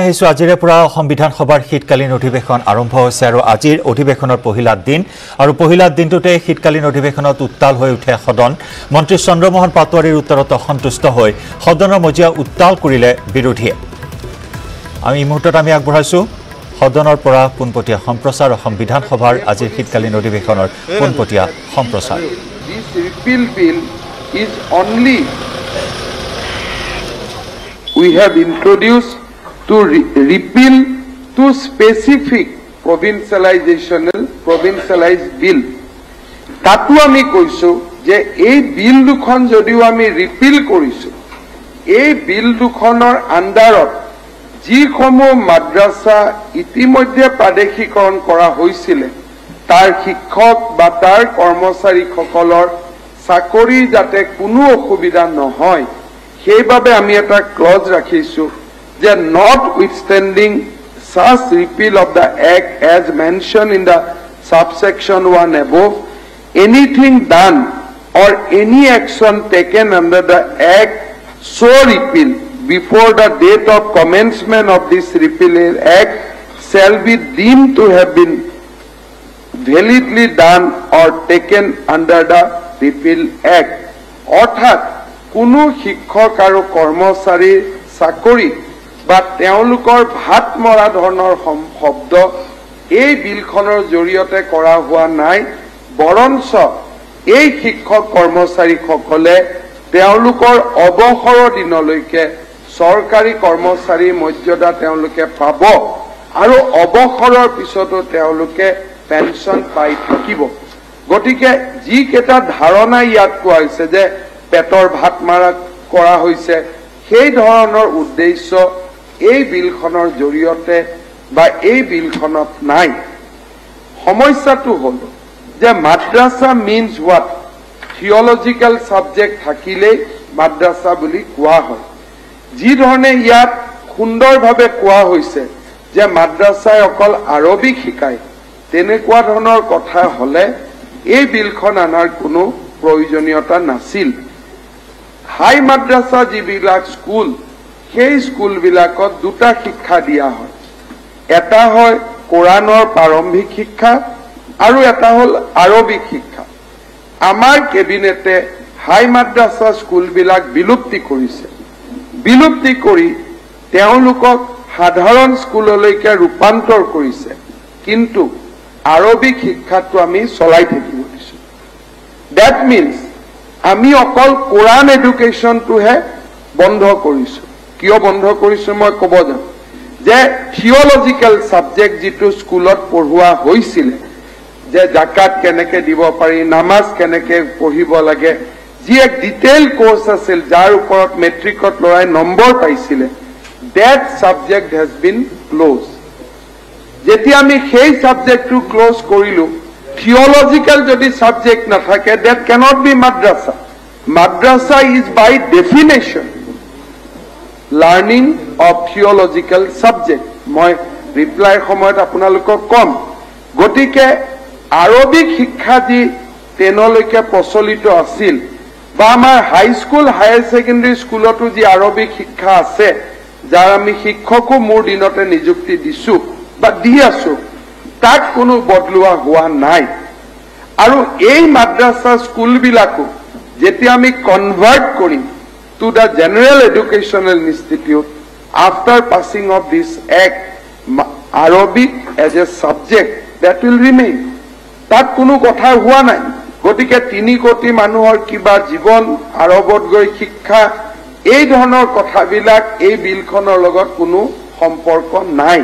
আহিছোঁ। আজিৰে পৰা অসম বিধানসভাৰ শীতকালীন অধিৱেশন আৰম্ভ হৈছে আৰু আজিৰ অধিৱেশনৰ পহিলা দিন। আৰু পহিলা দিনটোতে শীতকালীন অধিৱেশনত উত্তাল হৈ উঠে সদন। মন্ত্ৰী চন্দ্ৰমোহন পাটোৱাৰীৰ উত্তৰত অসন্তুষ্ট হৈ সদনৰ মজিয়া উত্তাল কৰিলে বিৰোধীয়ে। আমি এই মুহূৰ্তত আমি আগবঢ়াইছোঁ সদনৰ পৰা পোনপটীয়া সম্প্ৰচাৰ অসম বিধানসভাৰ আজিৰ শীতকালীন অধিৱেশনৰ পোনপটীয়া সম্প্ৰচাৰ। We have introduced to re- repeal two specific provincializational provincialized bill. তাতো আমি কৈছোঁ যে এই বিল দুখন যদিও আমি ৰিপিল কৰিছোঁ এই বিল দুখনৰ আণ্ডাৰত যিসমূহ মাদ্ৰাছা ইতিমধ্যে প্ৰাদেশিকৰণ কৰা হৈছিলে তাৰ শিক্ষক বা তাৰ কৰ্মচাৰীসকলৰ চাকৰি যাতে কোনো অসুবিধা নহয় সেইবাবে আমি এটা ক্লজ ৰাখিছোঁ যে notwithstanding such repeal of the act as mentioned in the subsection 1 above anything done or any action taken under the act so repeal before the date of commencement of this repeal act shall be deemed to have been validly done or taken under the repeal act অৰ্থাৎ কোনো শিক্ষক আৰু কৰ্মচাৰীৰ চাকৰি বা তেওঁলোকৰ ভাত মৰা ধৰণৰ শব্দ এই বিলখনৰ জৰিয়তে কৰা হোৱা নাই বৰঞ্চ এই শিক্ষক কৰ্মচাৰীসকলে তেওঁলোকৰ অৱসৰৰ দিনলৈকে চৰকাৰী কৰ্মচাৰীৰ মৰ্যাদা তেওঁলোকে পাব আৰু অৱসৰৰ পিছতো তেওঁলোকে পেঞ্চন পাই থাকিব। গতিকে যিকেইটা ধাৰণা ইয়াত কোৱা হৈছে যে পেটৰ ভাত মাৰা কৰা হৈছে সেই ধৰণৰ উদ্দেশ্য এই বিলখনৰ জৰিয়তে বা এই বিলখনত নাই। সমস্যাটো হ'ল যে মাদ্ৰাছা মিনছ হোৱাট থিয়লজিকেল ছাবজেক্ট থাকিলেই মাদ্ৰাছা বুলি কোৱা হয়। যি ধৰণে ইয়াত সুন্দৰভাৱে কোৱা হৈছে যে মাদ্ৰাছাই অকল আৰবিক শিকায় তেনেকুৱা ধৰণৰ কথা হ'লে এই বিলখন অনাৰ কোনো প্ৰয়োজনীয়তা নাছিল। হাই মাদ্ৰাছা যিবিলাক স্কুল সেই স্কুলবিলাকত দুটা শিক্ষা দিয়া হয়। এটা হয় কোৰাণৰ প্ৰাৰম্ভিক শিক্ষা আৰু এটা হ'ল আৰবিক শিক্ষা। আমাৰ কেবিনেটে হাই মাদ্ৰাছা স্কুলবিলাক বিলুপ্তি কৰিছে। বিলুপ্তি কৰি তেওঁলোকক সাধাৰণ স্কুললৈকে ৰূপান্তৰ কৰিছে। কিন্তু আৰবিক শিক্ষাটো আমি চলাই থাকিব দিছোঁ। ডেট মিনছ আমি অকল কোৰাণ এডুকেশ্যনটোহে বন্ধ কৰিছোঁ। কিয় বন্ধ কৰিছোঁ মই ক'ব যাম। যে থিয়লজিকেল ছাবজেক্ট যিটো স্কুলত পঢ়োৱা হৈছিলে যে জাকাত কেনেকে দিব পাৰি নামাজ কেনেকে পঢ়িব লাগে যি এক ডিটেইল কোৰ্চ আছিল যাৰ ওপৰত মেট্ৰিকত ল'ৰাই নম্বৰ পাইছিলে that subject has been closed যেতিয়া আমি সেই ছাবজেক্টটো ক্ল'জ কৰিলো থিয়লজিকেল যদি ছাবজেক্ট নাথাকে that cannot be Madrasa Madrasa is by definition learning of theological subject মই ৰিপ্লাইৰ সময়ত আপোনালোকক ক'ম গতিকে আৰবিক শিক্ষা যি টেনলৈকে প্ৰচলিত আছিল বা আমাৰ হাইস্কুল হায়াৰ ছেকেণ্ডেৰী স্কুলতো যি আৰবিক শিক্ষা আছে যাৰ আমি শিক্ষকো মোৰ দিনতে নিযুক্তি দিছো বা দি আছো তাক কোনো বদলোৱা হোৱা নাই। আৰু এই মাদ্ৰাছা স্কুলবিলাকো যেতিয়া আমি কনভাৰ্ট কৰিম to the general educational institute after passing of this act Arabic as a subject that will remain তাত কোনো কথা হোৱা নাই। গতিকে তিনি কোটি মানুহৰ কিবা জীৱন আৰবত গৈ শিক্ষা এই ধৰণৰ কথাবিলাক এই বিলখনৰ লগত কোনো সম্পৰ্ক নাই।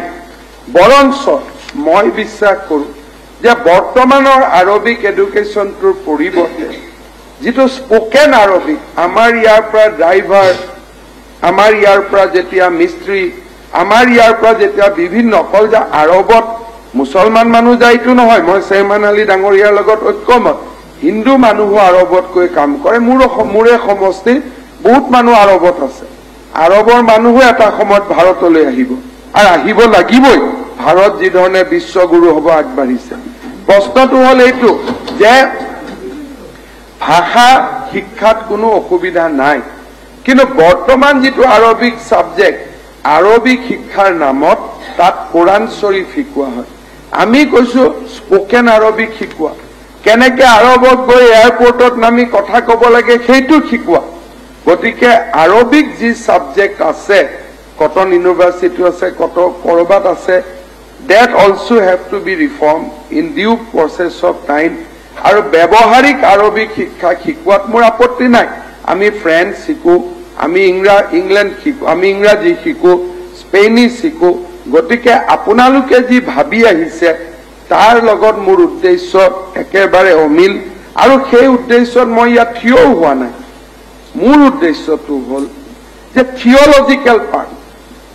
বৰঞ্চ মই বিশ্বাস কৰো যে বৰ্তমানৰ আৰবিক এডুকেশ্যনটোৰ পৰিৱৰ্তে যিটো স্পকেন আৰবিক আমাৰ ইয়াৰ পৰা ড্ৰাইভাৰ আমাৰ ইয়াৰ পৰা যেতিয়া মিস্ত্ৰী আমাৰ ইয়াৰ পৰা যেতিয়া বিভিন্ন অকল যে আৰবত মুছলমান মানুহ যায়তো নহয়। মই চেহমান আলী ডাঙৰীয়াৰ লগত ঐক্যমত। হিন্দু মানুহো আৰবত গৈ কাম কৰে। মোৰ মোৰে সমষ্টি বহুত মানুহ আৰবত আছে। আৰবৰ মানুহো এটা সময়ত ভাৰতলৈ আহিব। আৰু আহিব লাগিবই। ভাৰত যি ধৰণে বিশ্বগুৰু হ'ব আগবাঢ়িছে। প্ৰশ্নটো হ'ল এইটো যে ভাষা শিক্ষাত কোনো অসুবিধা নাই। কিন্তু বৰ্তমান যিটো আৰবিক ছাবজেক্ট আৰবিক শিক্ষাৰ নামত তাত কোৰাণ শ্বৰীফ শিকোৱা হয়। আমি কৈছো স্পকেন আৰবিক শিকোৱা। কেনেকে আৰবত গৈ এয়াৰপৰ্টত নামি কথা কব লাগে সেইটো শিকোৱা। গতিকে আৰবিক যি ছাবজেক্ট আছে কটন ইউনিভাৰ্চিটি আছে কত কৰবাত আছে that also have to be reform in due process of time আৰু ব্যৱহাৰিক আৰবিক শিক্ষা শিকোৱাত মোৰ আপত্তি নাই। আমি ফ্ৰেঞ্চ শিকো আমি ইংৰা ইংলেণ্ড শিকো আমি ইংৰাজী শিকো স্পেনিছ শিকো। গতিকে আপোনালোকে যি ভাবি আহিছে তাৰ লগত মোৰ উদ্দেশ্য একেবাৰে অমিল আৰু সেই উদ্দেশ্যত মই ইয়াত থিয়ও হোৱা নাই। মোৰ উদ্দেশ্যটো হ'ল যে থিয়লজিকেল পাৰ্ট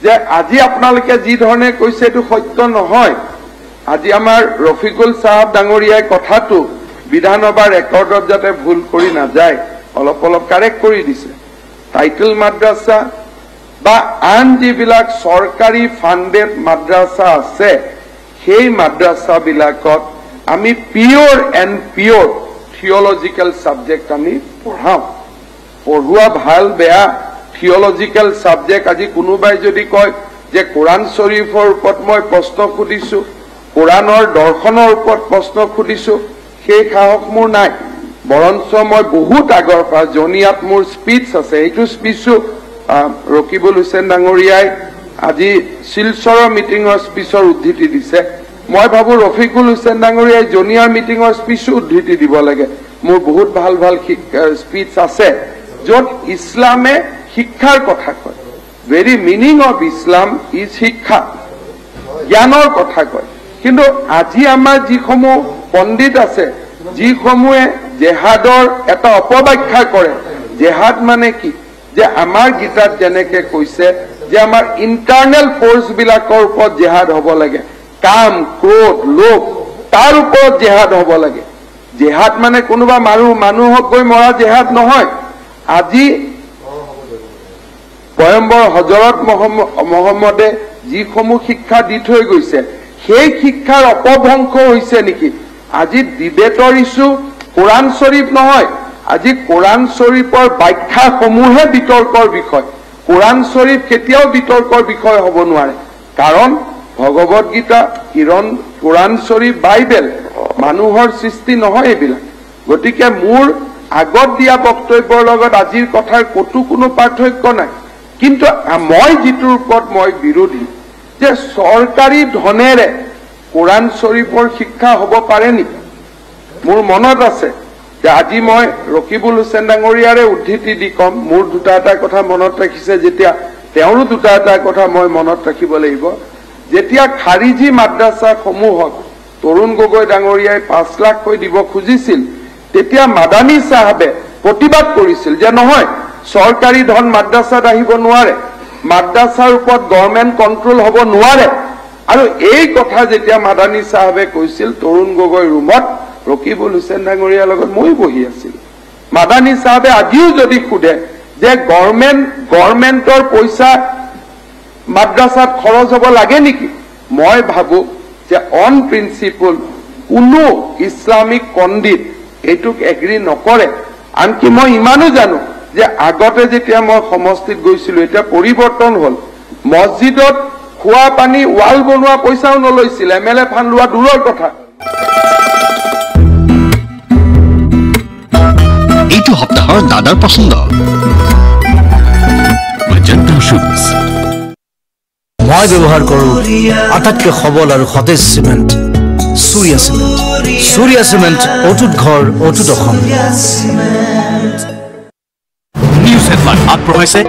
যে আজি আপোনালোকে যি ধৰণে কৈছে এইটো সত্য নহয়। আজি আমাৰ ৰফিকুল চাহাব ডাঙৰীয়াই কথাটো বিধানসভাৰ ৰেকৰ্ডত যাতে ভুল কৰি নাযায় অলপ অলপ কাৰেক্ট কৰি দিছে। টাইটেল মাদ্ৰাছা বা আন যিবিলাক চৰকাৰী ফাণ্ডেড মাদ্ৰাছা আছে সেই মাদ্ৰাছাবিলাকত আমি pure and pure theological subject আমি পঢ়াওঁ। পঢ়োৱা ভাল বেয়া থিয়লজিকেল ছাবজেক্ট আজি কোনোবাই যদি কয় যে কোৰাণ শ্বৰীফৰ ওপৰত মই প্ৰশ্ন সুধিছো কোৰাণৰ দৰ্শনৰ ওপৰত প্ৰশ্ন সুধিছো সেই সাহস মোৰ নাই। বৰঞ্চ মই বহুত আগৰ পৰা জনিয়াত মোৰ স্পীচ আছে। এইটো স্পীচো ৰকিবুল হুছেইন ডাঙৰীয়াই আজি শিলচৰৰ মিটিঙৰ স্পীচৰ উদ্ধৃতি দিছে। মই ভাবো ৰফিকুল হুছেইন ডাঙৰীয়াই জনিয়াৰ মিটিঙৰ স্পীচো উদ্ধৃতি দিব লাগে। মোৰ বহুত ভাল ভাল স্পীচ আছে য'ত ইছলামে শিক্ষাৰ কথা কয়। Very meaning of Islam is শিক্ষা জ্ঞানৰ কথা কয়। কিন্তু আজি আমাৰ যিসমূহ পণ্ডিত আছে যিসমূহে জেহাদৰ এটা অপব্যাখ্যা কৰে। জেহাদ মানে কি? যে আমাৰ গীতাত যেনেকে কৈছে যে আমাৰ ইণ্টাৰনেল ফৰ্চ বিলাকৰ ওপৰত জেহাদ হ'ব লাগে। কাম ক্ৰোধ লোভ তাৰ ওপৰত জেহাদ হ'ব লাগে। জেহাদ মানে কোনোবা মানুহ মানুহক গৈ মৰা জেহাদ নহয়। আজি পয়ম্বৰ হজৰত মহম্মদে যিসমূহ শিক্ষা দি থৈ গৈছে সেই শিক্ষাৰ অপভ্ৰংশ হৈছে নেকি? আজি ডিবেটৰ ইছ্যু কোৰাণ শ্বৰীফ নহয় আজি কোৰাণ শ্বৰীফৰ ব্যাখ্যাসমূহে বিতৰ্কৰ বিষয়। কোৰাণ শ্বৰীফ কেতিয়াও বিতৰ্কৰ বিষয় হ'ব নোৱাৰে। কাৰণ ভগৱত গীতা কিৰণ কোৰাণ শ্বৰীফ বাইবেল মানুহৰ সৃষ্টি নহয় এইবিলাক। গতিকে মোৰ আগত দিয়া বক্তব্যৰ লগত আজিৰ কথাৰ ক'তো কোনো পাৰ্থক্য নাই। কিন্তু মই যিটোৰ ওপৰত মই বিৰোধী যে চৰকাৰী ধনেৰে কোৰাণ শ্বৰীফৰ শিক্ষা হ'ব পাৰে নেকি মোৰ মনত আছে যে আজি মই ৰকিবুল হুছেইন ডাঙৰীয়াৰে উদ্ধৃতি দি ক'ম মোৰ দুটা এটা কথা মনত ৰাখিছে যেতিয়া তেওঁৰো দুটা এটা কথা মই মনত ৰাখিব লাগিব। যেতিয়া খাৰিজি মাদ্ৰাছাসমূহক তৰুণ গগৈ ডাঙৰীয়াই পাঁচ লাখকৈ দিব খুজিছিল তেতিয়া মাদানী চাহাবে প্ৰতিবাদ কৰিছিল যে নহয় চৰকাৰী ধন মাদ্ৰাছাত আহিব নোৱাৰে মাদ্ৰাছাৰ ওপৰত গভৰ্ণমেণ্ট কণ্ট্ৰল হ'ব নোৱাৰে। আৰু এই কথা যেতিয়া মাদানী চাহাবে কৈছিল তৰুণ গগৈ ৰুমত ৰকিবুল হুছেইন ডাঙৰীয়াৰ লগত ময়ো বহি আছিলো। মাদানী চাহাবে আজিও যদি সোধে যে গভৰ্ণমেণ্ট গভৰ্ণমেণ্টৰ পইচা মাদ্ৰাছাত খৰচ হ'ব লাগে নেকি মই ভাবো যে অন প্ৰিন্সিপল কোনো ইছলামিক পণ্ডিত এইটোক এগ্ৰী নকৰে। আনকি মই ইমানো জানো যে আগতে যেতিয়া মই সমষ্টিত গৈছিলো এতিয়া পৰিৱৰ্তন হ'ল। মছজিদত খোৱা পানী ৱাল বনোৱা পইচাও নলৈছিল। এম এল এ ফাণ্ড লোৱা দূৰৰ কথা। এইটো সপ্তাহৰ দাদাৰ পচন্দ। মই ব্যৱহাৰ কৰোঁ আটাইতকৈ সবল আৰু সতেজ চিমেণ্ট। চুৰিয়া চিমেণ্ট। চুৰিয়া চিমেণ্ট অটুট ঘৰ অটুট অসম। নিউজ হেডলাইন আগবঢ়াইছে